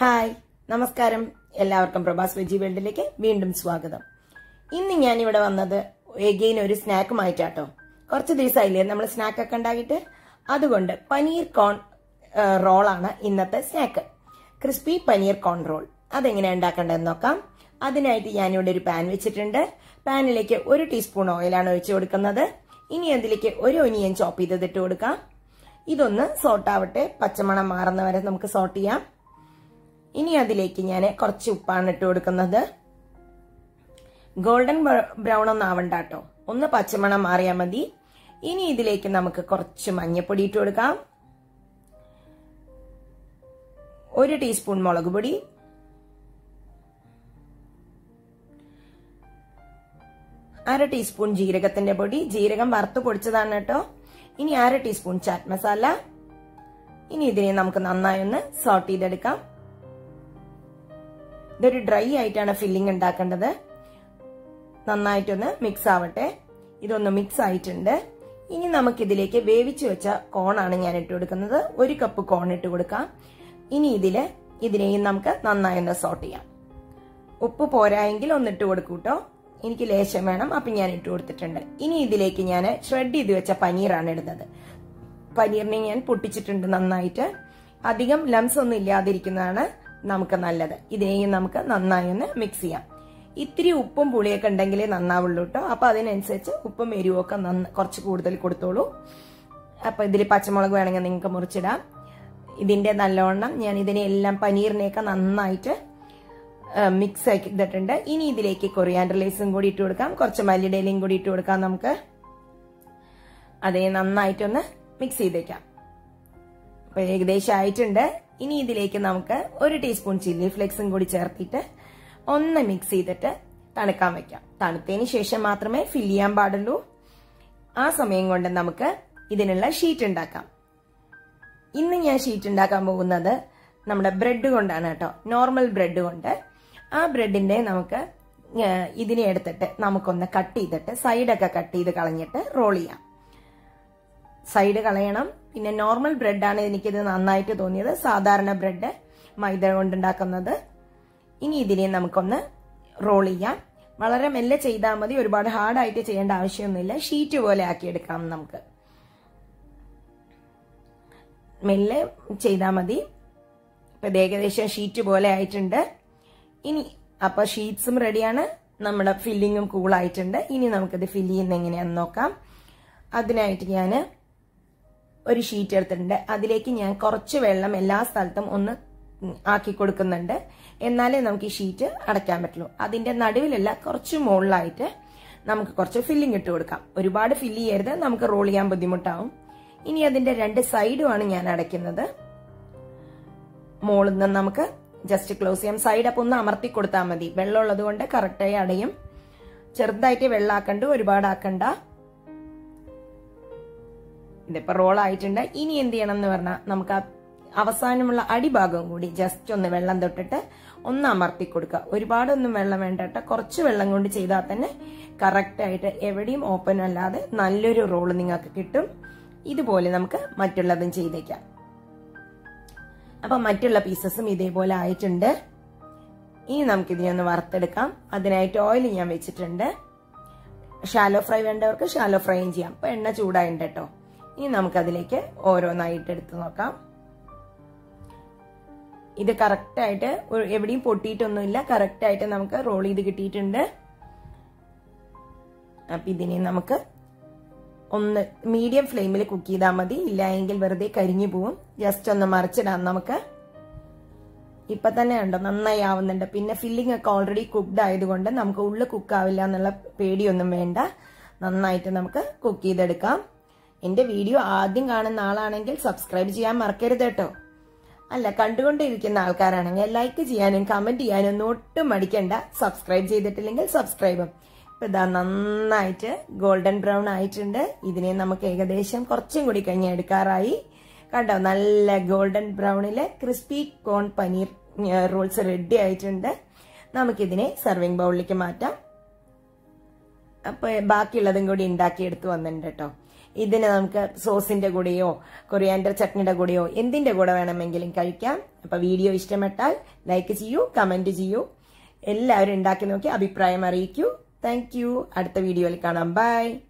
Hi നമസ്കാരം. എല്ലാവർക്കും Prabhas veggie വേൾഡിലേക്ക് വീണ്ടും സ്വാഗതം. ഇന്ന് ഞാൻ ഇവിടെ വന്നത് എഗെയിൻ ഒരു സ്നാക്കുമായിട്ടാട്ടോ. കുറച്ച് ദിവസമായില്ലേ നമ്മൾ സ്നാക്ക് ഒക്കെ ഉണ്ടാക്കിയിട്ട്? അതുകൊണ്ട് പനീർ കോൺ റോളാണ് ഇന്നത്തെ snack. Crispy paneer corn roll. അതെങ്ങനെയാണ് ഉണ്ടാക്കേണ്ടതെന്ന് നോക്കാം. അതിനായിട്ട് ഞാനിവിടെ ഒരു പാൻ വെച്ചിട്ടുണ്ട്. പാനിലേക്ക് ഒരു ടീസ്പൂൺ ഓയിലാണ് ഒഴിച്ചു കൊടുക്കുന്നത്. ഇനി അതിലേക്ക് ഒരു ഒനിയൻ ചോപ്പ് ചെയ്തിട്ട് കൊടുക്കാം. ഇതൊന്ന് സോട്ടാവട്ടെ പച്ചമണം മാറുന്ന വരെ നമുക്ക് സോട്ട് ചെയ്യാം. ഇനി അതിലേക്ക് ഞാൻ കുറച്ച് ഉപ്പാണ് ഇട്ട് കൊടുക്കുന്നത്. ഗോൾഡൻ ബ്രൗൺ ഒന്നും ആവണ്ട കേട്ടോ ഒന്ന് പച്ചമണം മാറിയാൽ മതി. ഇനി ഇതിലേക്ക് നമുക്ക് കുറച്ച് മഞ്ഞപ്പൊടി ഇട്ട് കൊടുക്കാം. ഒരു ടീസ്പൂൺ മുളക് പൊടി. അര ടീസ്പൂൺ ജീരകത്തിന്റെ പൊടി. ജീരകം വറുത്ത് പൊടിച്ചതാണ് കേട്ടോ. ഇനി അര ടീസ്പൂൺ ചാറ്റ് മസാല. ഇനി ഇതിനെ നമുക്ക് നന്നായി ഒന്ന് സോട്ട് ചെയ്തെടുക്കാം. ഇതൊരു ഡ്രൈ ആയിട്ടാണ് ഫില്ലിംഗ് ഉണ്ടാക്കേണ്ടത്. നന്നായിട്ടൊന്ന് മിക്സ് ആവട്ടെ. ഇതൊന്ന് മിക്സ് ആയിട്ടുണ്ട്. ഇനി നമുക്കിതിലേക്ക് വേവിച്ചു വെച്ച കോണാണ് ഞാൻ ഇട്ട് കൊടുക്കുന്നത്. ഒരു കപ്പ് കോൺ ഇട്ട് കൊടുക്കാം. ഇനി ഇതിൽ ഇതിനെയും നമുക്ക് നന്നായി ഒന്ന് സോട്ട് ചെയ്യാം. ഉപ്പ് പോരായെങ്കിൽ ഒന്ന് ഇട്ട് കൊടുക്കൂട്ടോ എനിക്ക് ലേശം വേണം അപ്പം ഞാൻ ഇട്ട് കൊടുത്തിട്ടുണ്ട്. ഇനി ഇതിലേക്ക് ഞാൻ ഷ്രെഡ് ചെയ്ത് വെച്ച പനീറാണ് ഇടുന്നത്. പനീറിനെ ഞാൻ പൊട്ടിച്ചിട്ടുണ്ട് നന്നായിട്ട്. അധികം ലംസ് ഒന്നും ഇല്ലാതിരിക്കുന്നതാണ്. നമുക്ക് നല്ലത്. ഇതിനെയും നമുക്ക് നന്നായി ഒന്ന് മിക്സ് ചെയ്യാം. ഇത്തിരി ഉപ്പും പുളിയൊക്കെ ഉണ്ടെങ്കിലേ നന്നാവുള്ളൂ കേട്ടോ അപ്പൊ അതിനനുസരിച്ച് ഉപ്പും എരിവും ഒക്കെ കുറച്ച് കൂടുതൽ കൊടുത്തോളൂ. അപ്പൊ ഇതിൽ പച്ചമുളക് വേണമെങ്കിൽ നിങ്ങൾക്ക് മുറിച്ചിടാം. ഇതിന്റെ നല്ലവണ്ണം ഞാൻ ഇതിനെ എല്ലാം പനീറിനെയൊക്കെ നന്നായിട്ട് മിക്സ് ആക്കി ഇട്ടിട്ടുണ്ട്. ഇനി ഇതിലേക്ക് കൊറിയാൻഡർ ലേസും കൂടി ഇട്ട് കൊടുക്കാം. കുറച്ച് മല്ലിടയിലയും കൂടി ഇട്ട് കൊടുക്കാം നമുക്ക്. അതേ നന്നായിട്ടൊന്ന് മിക്സ് ചെയ്തേക്കാം. അപ്പൊ ഏകദേശം ആയിട്ടുണ്ട്. ഇനി ഇതിലേക്ക് നമുക്ക് ഒരു ടീസ്പൂൺ ചില്ലി ഫ്ലേക്സും കൂടി ചേർത്തിട്ട് ഒന്ന് മിക്സ് ചെയ്തിട്ട് തണുക്കാൻ വെക്കാം. തണുത്തതിന് ശേഷം മാത്രമേ ഫിൽ ചെയ്യാൻ പാടുള്ളൂ. ആ സമയം കൊണ്ട് നമുക്ക് ഇതിനുള്ള ഷീറ്റ് ഉണ്ടാക്കാം. ഇന്ന് ഞാൻ ഷീറ്റ് ഉണ്ടാക്കാൻ പോകുന്നത് നമ്മുടെ ബ്രെഡ് കൊണ്ടാണ് കേട്ടോ. നോർമൽ ബ്രെഡ് കൊണ്ട്. ആ ബ്രെഡിന്റെ നമുക്ക് ഇതിനെ എടുത്തിട്ട് നമുക്കൊന്ന് കട്ട് ചെയ്തിട്ട് സൈഡൊക്കെ കട്ട് ചെയ്ത് കളഞ്ഞിട്ട് റോൾ ചെയ്യാം. സൈഡ് കളയണം. പിന്നെ നോർമൽ ബ്രെഡാണ് എനിക്കിത് നന്നായിട്ട് തോന്നിയത്. സാധാരണ ബ്രെഡ് മൈദ കൊണ്ടുണ്ടാക്കുന്നത്. ഇനി ഇതിനെ നമുക്കൊന്ന് റോൾ ചെയ്യാം. വളരെ മെല്ലെ ചെയ്താൽ മതി. ഒരുപാട് ഹാർഡായിട്ട് ചെയ്യേണ്ട ആവശ്യമൊന്നുമില്ല. ഷീറ്റ് പോലെ ആക്കിയെടുക്കാം നമുക്ക്. മെല്ലെ ചെയ്താൽ മതി. ഇപ്പം ഏകദേശം ഷീറ്റ് പോലെ ആയിട്ടുണ്ട്. ഇനി അപ്പോൾ ഷീറ്റ്സും റെഡിയാണ് നമ്മുടെ ഫില്ലിങ്ങും കൂളായിട്ടുണ്ട് ഇനി നമുക്കിത് ഫില്ല് ചെയ്യുന്ന എങ്ങനെയാണെന്ന് നോക്കാം. അതിനായിട്ട് ഞാൻ ഒരു ഷീറ്റ് എടുത്തിട്ടുണ്ട്. അതിലേക്ക് ഞാൻ കുറച്ച് വെള്ളം എല്ലാ സ്ഥലത്തും ഒന്ന് ആക്കി കൊടുക്കുന്നുണ്ട്. എന്നാലേ നമുക്ക് ഈ ഷീറ്റ് അടയ്ക്കാൻ പറ്റുള്ളൂ. അതിന്റെ നടുവിലല്ല കുറച്ച് മുകളിലായിട്ട് നമുക്ക് കുറച്ച് ഫില്ലിംഗ് ഇട്ട് കൊടുക്കാം. ഒരുപാട് ഫില്ല് ചെയ്യരുത്. നമുക്ക് റോൾ ചെയ്യാൻ ബുദ്ധിമുട്ടാവും. ഇനി അതിന്റെ രണ്ട് സൈഡുമാണ് ഞാൻ അടയ്ക്കുന്നത്. മുകളിൽ നിന്ന് നമുക്ക് ജസ്റ്റ് ക്ലോസ് ചെയ്യാം. സൈഡ് അപ്പം ഒന്ന് അമർത്തി കൊടുത്താൽ മതി. വെള്ളമുള്ളത് കൊണ്ട് കറക്റ്റായി അടയും. ചെറുതായിട്ട് വെള്ളാക്കണ്ട ഒരുപാട് ഇതിപ്പോ റോൾ ആയിട്ടുണ്ട് ഇനി എന്ത് ചെയ്യണം എന്ന് പറഞ്ഞാൽ നമുക്ക് ആ അവസാനമുള്ള അടിഭാഗം കൂടി ജസ്റ്റ് ഒന്ന് വെള്ളം തൊട്ടിട്ട് ഒന്ന് അമർത്തി കൊടുക്കുക ഒരുപാടൊന്നും വെള്ളം വേണ്ട കുറച്ച് വെള്ളം കൊണ്ട് ചെയ്താൽ തന്നെ കറക്റ്റ് ആയിട്ട് എവിടെയും ഓപ്പൺ അല്ലാതെ നല്ലൊരു റോൾ നിങ്ങൾക്ക് കിട്ടും. ഇതുപോലെ നമുക്ക് മറ്റുള്ളതും ചെയ്തേക്കാം. അപ്പൊ മറ്റുള്ള പീസസും ഇതേപോലെ ആയിട്ടുണ്ട്. ഇനി നമുക്ക് ഒന്ന് വറുത്തെടുക്കാം. അതിനായിട്ട് ഓയിൽ ഞാൻ വെച്ചിട്ടുണ്ട്. ഷാലോ ഫ്രൈ വേണ്ടവർക്ക് ഷാലോ ഫ്രൈയും ചെയ്യാം. അപ്പൊ എണ്ണ ചൂടായിട്ടുണ്ട് കേട്ടോ. ഇനി നമുക്കതിലേക്ക് ഓരോന്നായിട്ട് എടുത്ത് നോക്കാം. ഇത് കറക്റ്റായിട്ട് എവിടെയും പൊട്ടിയിട്ടൊന്നുമില്ല. കറക്റ്റായിട്ട് നമുക്ക് റോൾ ചെയ്ത് കിട്ടിയിട്ടുണ്ട്. അപ്പൊ ഇതിനെ നമുക്ക് ഒന്ന് മീഡിയം ഫ്ലെയിമിൽ കുക്ക് ചെയ്താൽ മതി. ഇല്ല എങ്കിൽ വെറുതെ കരിഞ്ഞു പോവും. ജസ്റ്റ് ഒന്ന് മറിച്ചിടാം നമുക്ക്. ഇപ്പൊ തന്നെ ഉണ്ടോ നന്നായി ആവുന്നുണ്ട്. പിന്നെ ഫില്ലിംഗ് ഒക്കെ ഓൾറെഡി കുക്ക്ഡ് ആയതുകൊണ്ട് നമുക്ക് ഉള്ളിൽ കുക്ക് ആവില്ല എന്നുള്ള പേടിയൊന്നും വേണ്ട. നന്നായിട്ട് നമുക്ക് കുക്ക് ചെയ്തെടുക്കാം. എന്റെ വീഡിയോ ആദ്യം കാണുന്ന ആളാണെങ്കിൽ സബ്സ്ക്രൈബ് ചെയ്യാൻ മറക്കരുത് കേട്ടോ. അല്ല കണ്ടുകൊണ്ടിരിക്കുന്ന ആൾക്കാരാണെങ്കിൽ ലൈക്ക് ചെയ്യാനും കമന്റ് ചെയ്യാനും ഒന്നും ഒട്ടും മടിക്കണ്ട. സബ്സ്ക്രൈബ് ചെയ്തിട്ടില്ലെങ്കിൽ സബ്സ്ക്രൈബും ഇപ്പൊ ഇതാ നന്നായിട്ട് ഗോൾഡൻ ബ്രൗൺ ആയിട്ടുണ്ട്. ഇതിനെ നമുക്ക് ഏകദേശം കുറച്ചും കൂടി കഴിഞ്ഞ് എടുക്കാറായി. കണ്ടോ നല്ല golden ബ്രൗണിലെ crispy corn paneer rolls ready ആയിട്ടുണ്ട്. നമുക്കിതിനെ സർവിംഗ് ബൗളിലേക്ക് മാറ്റാം. അപ്പോൾ ബാക്കിയുള്ളതും കൂടി ഉണ്ടാക്കി എടുത്ത് വന്നിട്ടുണ്ട് കേട്ടോ. ഇതിന് നമുക്ക് സോസിന്റെ കൂടെയോ കൊറിയാൻഡർ ചട്നിയുടെ കൂടെയോ എന്തിന്റെ കൂടെ വേണമെങ്കിലും കഴിക്കാം. അപ്പൊ വീഡിയോ ഇഷ്ടപ്പെട്ടാൽ ലൈക്ക് ചെയ്യൂ കമന്റ് ചെയ്യൂ. എല്ലാവരും ഉണ്ടാക്കി നോക്കി അഭിപ്രായം അറിയിക്കൂ. താങ്ക് അടുത്ത വീഡിയോയിൽ കാണാം. ബൈ